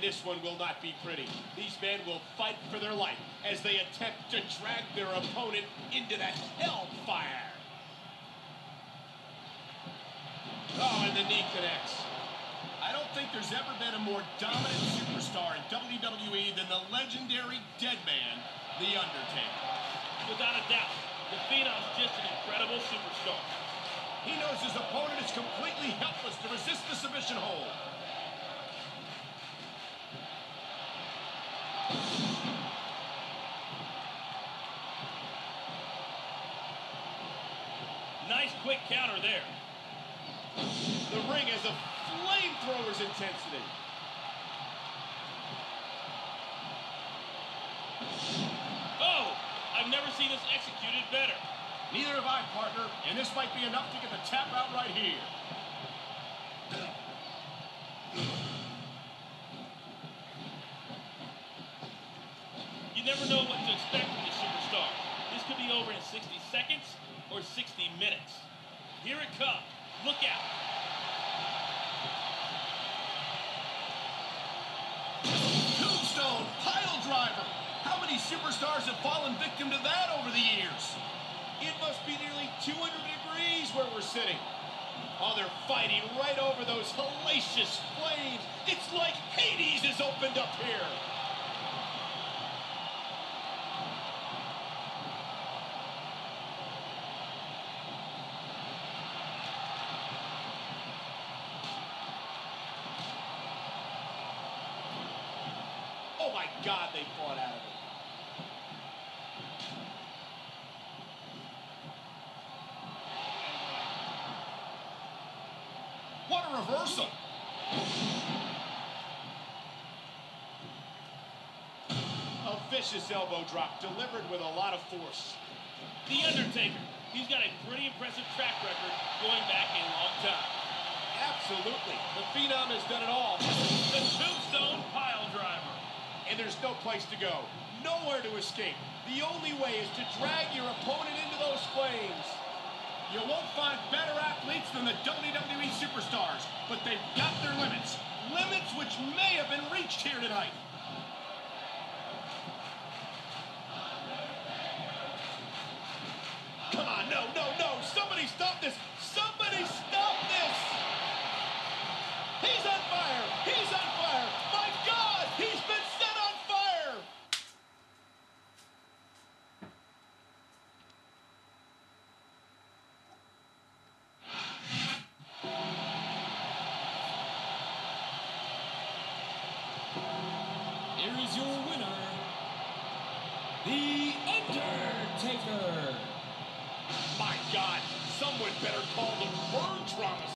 this one will not be pretty. These men will fight for their life as they attempt to drag their opponent into the hellfire. Oh, and the knee connects. I don't think there's ever been a more dominant superstar in WWE than the legendary dead man, The Undertaker. Without a doubt, the Phenom's just an incredible superstar. He knows his opponent is completely helpless to resist the submission hold. Nice quick counter there. The ring has a flamethrower's intensity. Oh, I've never seen this executed better. Neither have I, partner, and this might be enough to get the tap out right here. Never know what to expect from the superstar. This could be over in 60 seconds or 60 minutes. Here it comes. Look out. Tombstone pile driver. How many superstars have fallen victim to that over the years? It must be nearly 200 degrees where we're sitting. Oh, they're fighting right over those hellacious flames. It's like Hades is opened up here. Oh my God, they fought out of it. What a reversal. A vicious elbow drop delivered with a lot of force. The Undertaker. He's got a pretty impressive track record going back a long time. Absolutely. The Phenom has done it all. The Tombstone pile driver. And there's no place to go. Nowhere to escape. The only way is to drag your opponent into those flames. You won't find better athletes than the WWE superstars, but they've got their limits. Limits which may have been reached here tonight. Is your winner, The